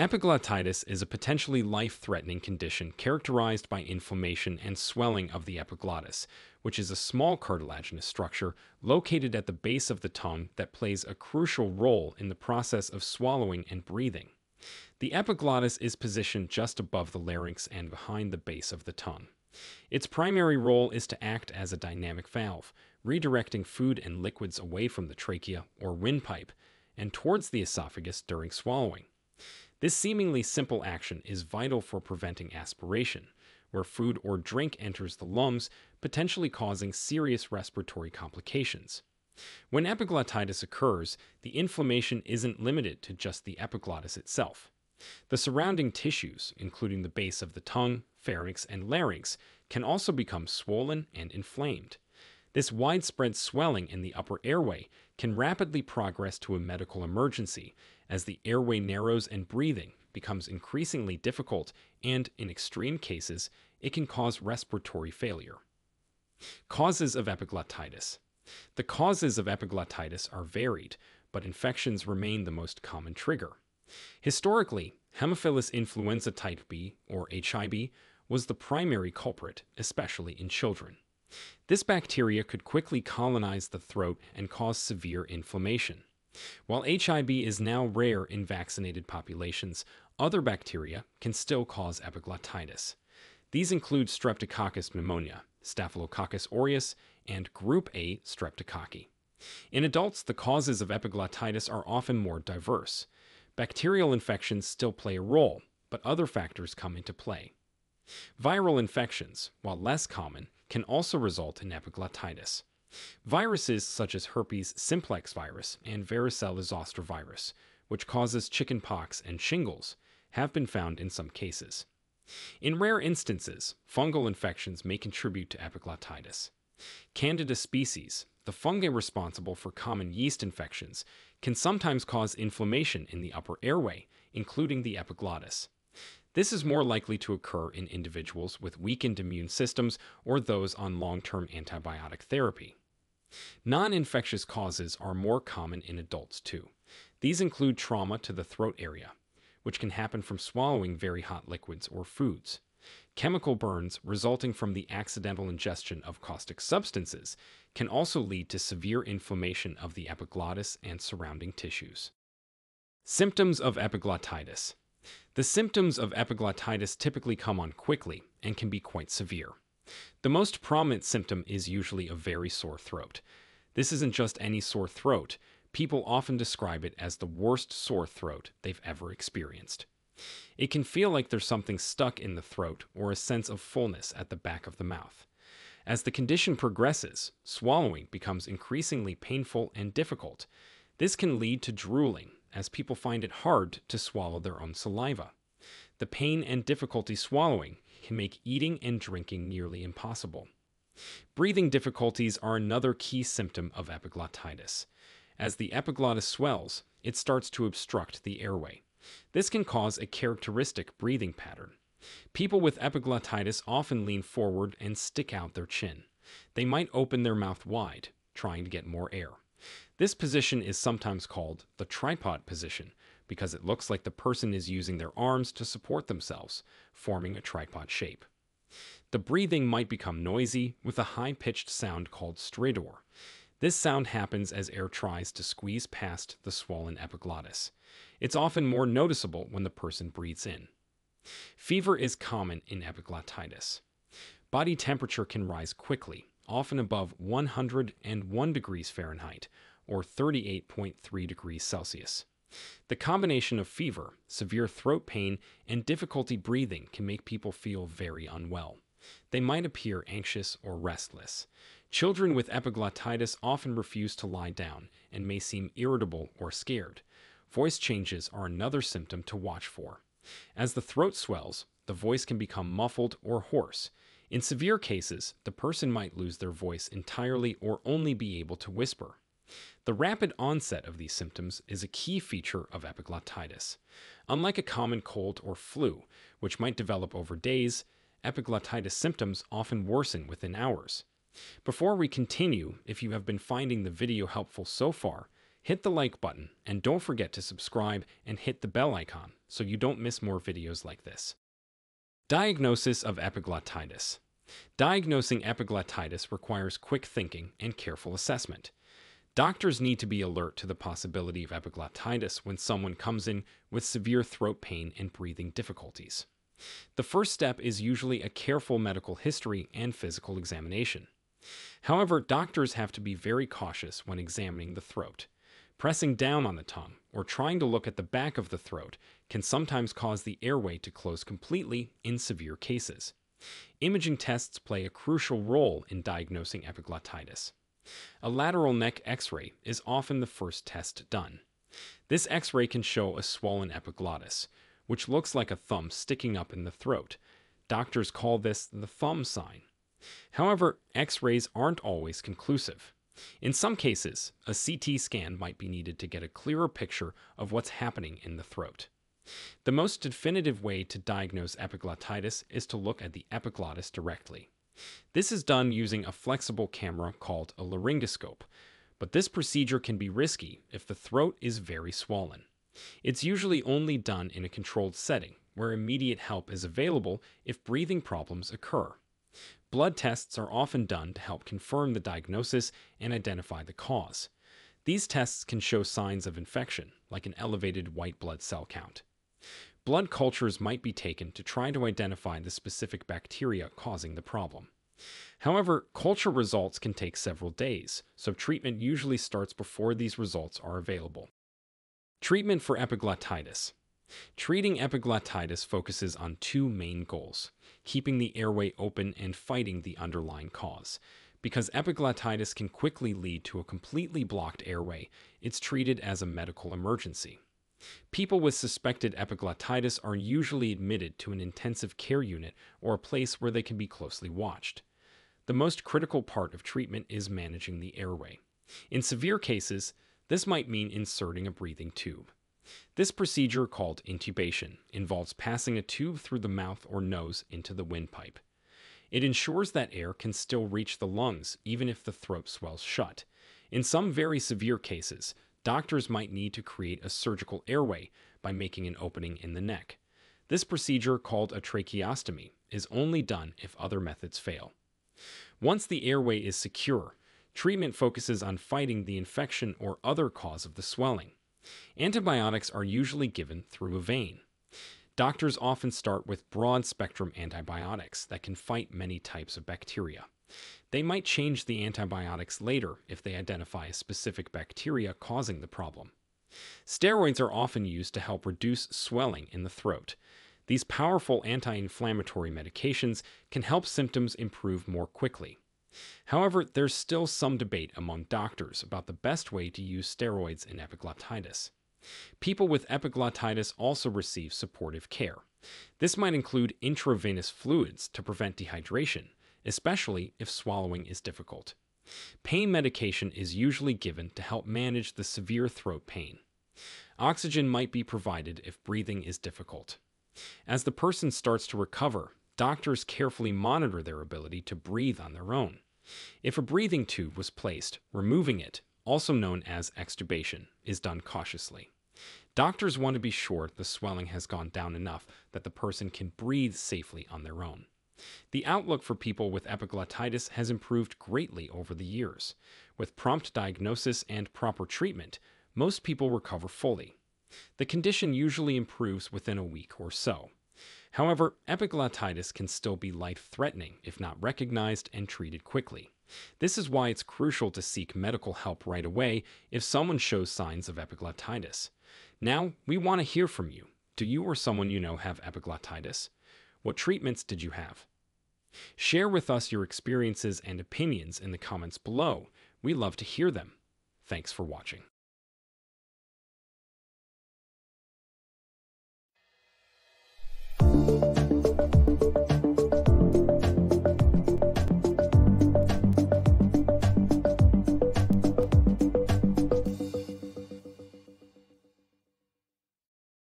Epiglottitis is a potentially life-threatening condition characterized by inflammation and swelling of the epiglottis, which is a small cartilaginous structure located at the base of the tongue that plays a crucial role in the process of swallowing and breathing. The epiglottis is positioned just above the larynx and behind the base of the tongue. Its primary role is to act as a dynamic valve, redirecting food and liquids away from the trachea or windpipe and towards the esophagus during swallowing. This seemingly simple action is vital for preventing aspiration, where food or drink enters the lungs, potentially causing serious respiratory complications. When epiglottitis occurs, the inflammation isn't limited to just the epiglottis itself. The surrounding tissues, including the base of the tongue, pharynx, and larynx, can also become swollen and inflamed. This widespread swelling in the upper airway can rapidly progress to a medical emergency as the airway narrows and breathing becomes increasingly difficult, and in extreme cases, it can cause respiratory failure. Causes of epiglottitis. The causes of epiglottitis are varied, but infections remain the most common trigger. Historically, Haemophilus influenza type B, or HIB, was the primary culprit, especially in children. This bacteria could quickly colonize the throat and cause severe inflammation. While HIB is now rare in vaccinated populations, other bacteria can still cause epiglottitis. These include Streptococcus pneumonia, Staphylococcus aureus, and Group A streptococci. In adults, the causes of epiglottitis are often more diverse. Bacterial infections still play a role, but other factors come into play. Viral infections, while less common, can also result in epiglottitis. Viruses such as herpes simplex virus and varicella zoster virus, which causes chickenpox and shingles, have been found in some cases. In rare instances, fungal infections may contribute to epiglottitis. Candida species, the fungi responsible for common yeast infections, can sometimes cause inflammation in the upper airway, including the epiglottis. This is more likely to occur in individuals with weakened immune systems or those on long term antibiotic therapy. Non infectious causes are more common in adults too. These include trauma to the throat area, which can happen from swallowing very hot liquids or foods. Chemical burns resulting from the accidental ingestion of caustic substances can also lead to severe inflammation of the epiglottis and surrounding tissues. Symptoms of epiglottitis. The symptoms of epiglottitis typically come on quickly and can be quite severe. The most prominent symptom is usually a very sore throat. This isn't just any sore throat, people often describe it as the worst sore throat they've ever experienced. It can feel like there's something stuck in the throat or a sense of fullness at the back of the mouth. As the condition progresses, swallowing becomes increasingly painful and difficult. This can lead to drooling, as people find it hard to swallow their own saliva. The pain and difficulty swallowing can make eating and drinking nearly impossible. Breathing difficulties are another key symptom of epiglottitis. As the epiglottis swells, it starts to obstruct the airway. This can cause a characteristic breathing pattern. People with epiglottitis often lean forward and stick out their chin. They might open their mouth wide, trying to get more air. This position is sometimes called the tripod position because it looks like the person is using their arms to support themselves, forming a tripod shape. The breathing might become noisy with a high pitched sound called stridor. This sound happens as air tries to squeeze past the swollen epiglottis. It's often more noticeable when the person breathes in. Fever is common in epiglottitis. Body temperature can rise quickly, often above 101 degrees Fahrenheit, or 38.3 degrees Celsius. The combination of fever, severe throat pain, and difficulty breathing can make people feel very unwell. They might appear anxious or restless. Children with epiglottitis often refuse to lie down and may seem irritable or scared. Voice changes are another symptom to watch for. As the throat swells, the voice can become muffled or hoarse. In severe cases, the person might lose their voice entirely or only be able to whisper. The rapid onset of these symptoms is a key feature of epiglottitis. Unlike a common cold or flu, which might develop over days, epiglottitis symptoms often worsen within hours. Before we continue, if you have been finding the video helpful so far, Hit the like button and don't forget to subscribe and hit the bell icon so you don't miss more videos like this. Diagnosis of epiglottitis. Diagnosing epiglottitis requires quick thinking and careful assessment. Doctors need to be alert to the possibility of epiglottitis when someone comes in with severe throat pain and breathing difficulties. The first step is usually a careful medical history and physical examination. However, doctors have to be very cautious when examining the throat. Pressing down on the tongue or trying to look at the back of the throat can sometimes cause the airway to close completely in severe cases. Imaging tests play a crucial role in diagnosing epiglottitis. A lateral neck x ray is often the first test done. This x ray can show a swollen epiglottis, which looks like a thumb sticking up in the throat. Doctors call this the thumb sign. However, x rays aren't always conclusive. In some cases, a CT scan might be needed to get a clearer picture of what's happening in the throat. The most definitive way to diagnose epiglottitis is to look at the epiglottis directly. This is done using a flexible camera called a laryngoscope, but this procedure can be risky if the throat is very swollen. It's usually only done in a controlled setting where immediate help is available if breathing problems occur. Blood tests are often done to help confirm the diagnosis and identify the cause. These tests can show signs of infection, like an elevated white blood cell count. Blood cultures might be taken to try to identify the specific bacteria causing the problem. However, culture results can take several days, so treatment usually starts before these results are available. Treatment for epiglottitis. Treating epiglottitis focuses on two main goals keeping the airway open and fighting the underlying cause. Because epiglottitis can quickly lead to a completely blocked airway, it's treated as a medical emergency. People with suspected epiglottitis are usually admitted to an intensive care unit or a place where they can be closely watched. The most critical part of treatment is managing the airway. In severe cases, this might mean inserting a breathing tube. This procedure, called intubation, involves passing a tube through the mouth or nose into the windpipe. It ensures that air can still reach the lungs even if the throat swells shut. In some very severe cases, doctors might need to create a surgical airway by making an opening in the neck. This procedure, called a tracheostomy, is only done if other methods fail. Once the airway is secure, treatment focuses on fighting the infection or other cause of the swelling. Antibiotics are usually given through a vein. Doctors often start with broad spectrum antibiotics that can fight many types of bacteria. They might change the antibiotics later if they identify a specific bacteria causing the problem. Steroids are often used to help reduce swelling in the throat. These powerful anti inflammatory medications can help symptoms improve more quickly. However, there's still some debate among doctors about the best way to use steroids in epiglottitis. People with epiglottitis also receive supportive care. This might include intravenous fluids to prevent dehydration, especially if swallowing is difficult. Pain medication is usually given to help manage the severe throat pain. Oxygen might be provided if breathing is difficult. As the person starts to recover, doctors carefully monitor their ability to breathe on their own. If a breathing tube was placed, removing it, also known as extubation, is done cautiously. Doctors want to be sure the swelling has gone down enough that the person can breathe safely on their own. The outlook for people with epiglottitis has improved greatly over the years. With prompt diagnosis and proper treatment, most people recover fully. The condition usually improves within a week or so. However, epiglottitis can still be life threatening if not recognized and treated quickly. This is why it's crucial to seek medical help right away if someone shows signs of epiglottitis. Now, we want to hear from you. Do you or someone you know have epiglottitis? What treatments did you have? Share with us your experiences and opinions in the comments below. We love to hear them. Thanks for watching.